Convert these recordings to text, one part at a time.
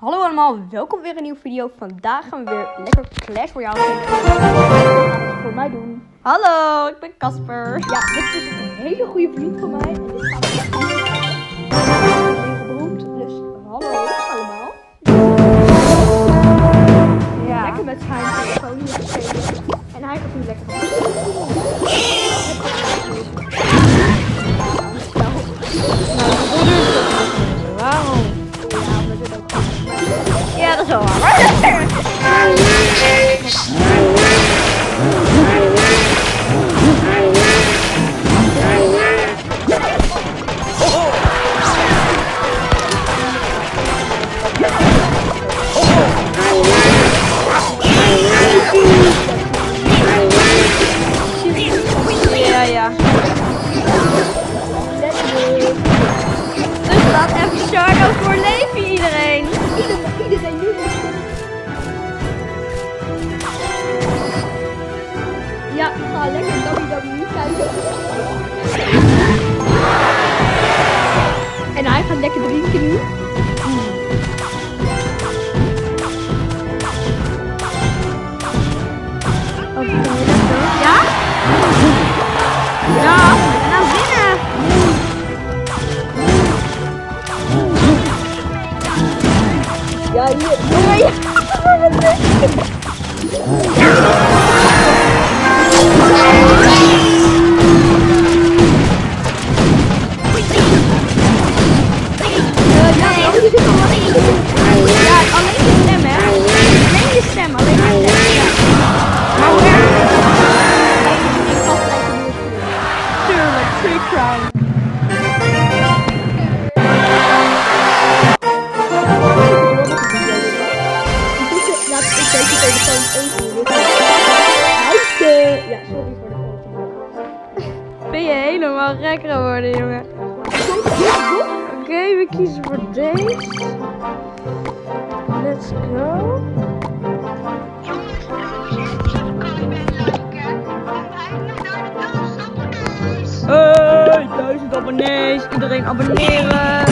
Hallo allemaal, welkom weer in een nieuwe video. Vandaag gaan we weer lekker Clash voor mij doen. Hallo, ik ben Casper. Ja, dit is een hele goede vriend van mij. En dit gaan we Heel beroemd, dus hallo allemaal. Ja. Lekker met zijn telefoon. En hij gaat nu lekker laat even Shardo voor leven iedereen. Iedereen, iedereen nu. Ja, ik ga lekker WWE kijken. En hij gaat lekker drinken nu. We kiezen voor deze. Let's go. Hey, duizend abonnees. Iedereen abonneren.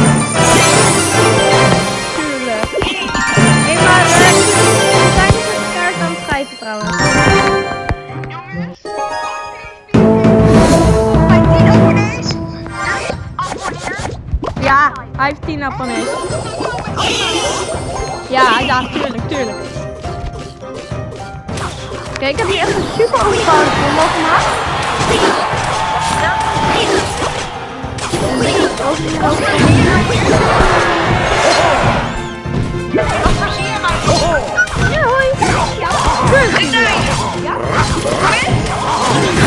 Kijk, ik heb echt een super opgebouwde rommel gemaakt. Ja, hoi. Tuurlijk. Oh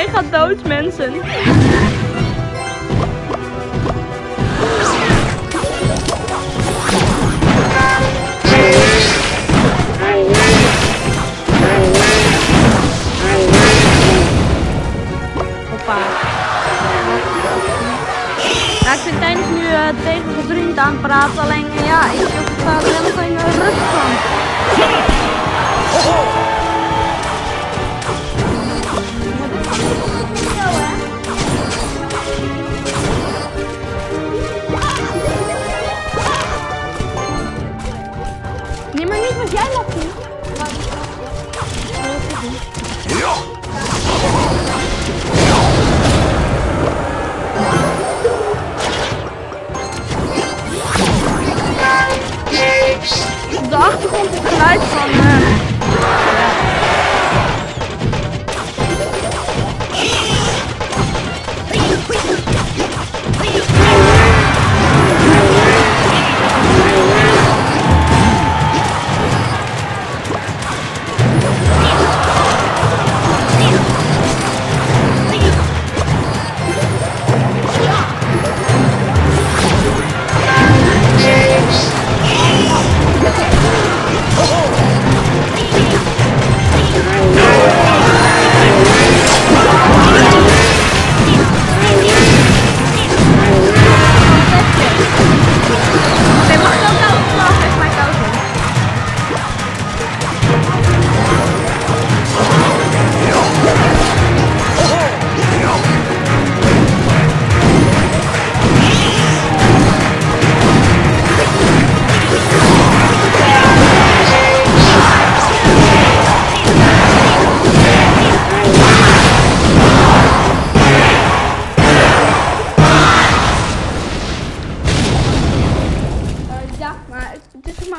Iedereen gaat dood, mensen. Ja, ik ben tijdens nu eh, tegen mijn vriend aan het praten. Alleen occupants the lights on.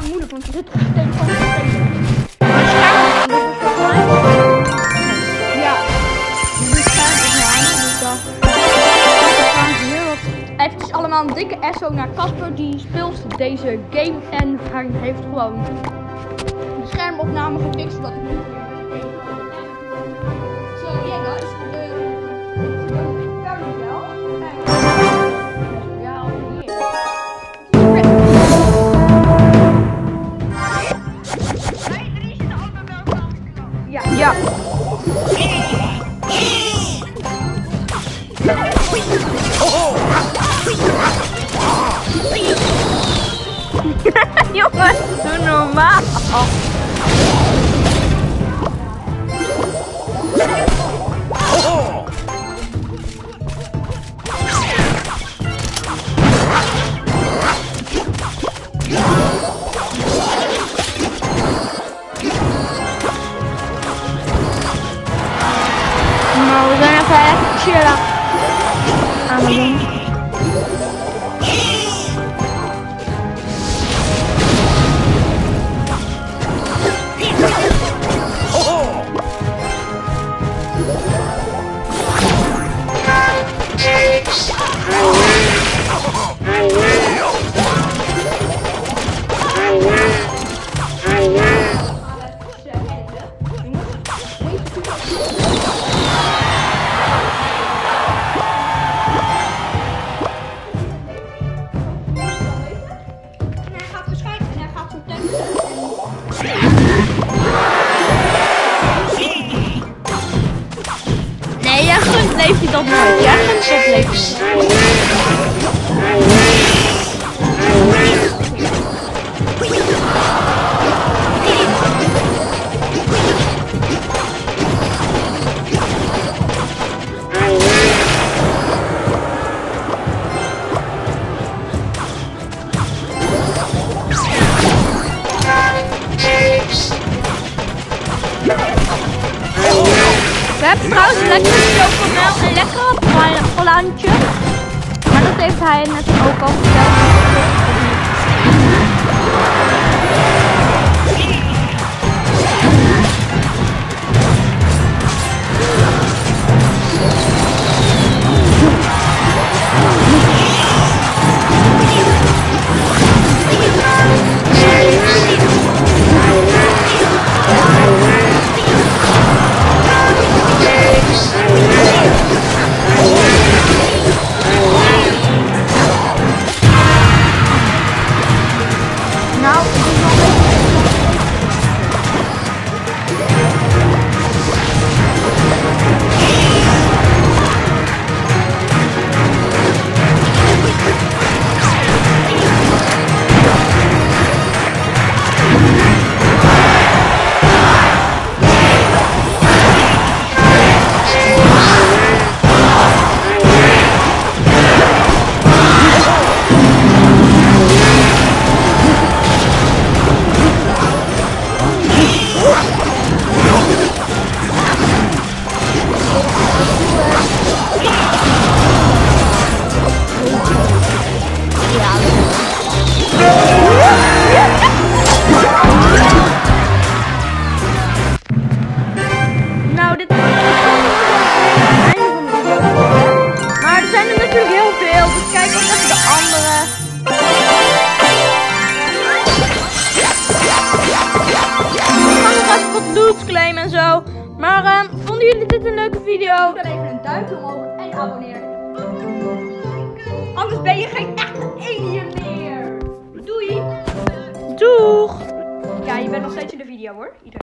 haar moeilijk, want ze zit op de telefoon. Ja, dus gaat het maar. Dus dan gaan we hier wat. Even allemaal een dikke SO naar Casper. Die speelt deze game en hij heeft gewoon de schermopname gefixt. Dat ik Ja. Ja. Jongens, doe normaal. Leeft je dat nooit. Jij dat leeft je. Maar dat heeft hij net Maar vonden jullie dit een leuke video? Doe dan even een duimpje omhoog en abonneer. Anders ben je geen echte alien meer. Doei. Doeg! Ja, je bent nog steeds in de video hoor. Iedereen.